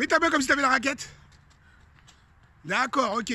Mets ta main comme si tu avais la raquette? D'accord. Ok.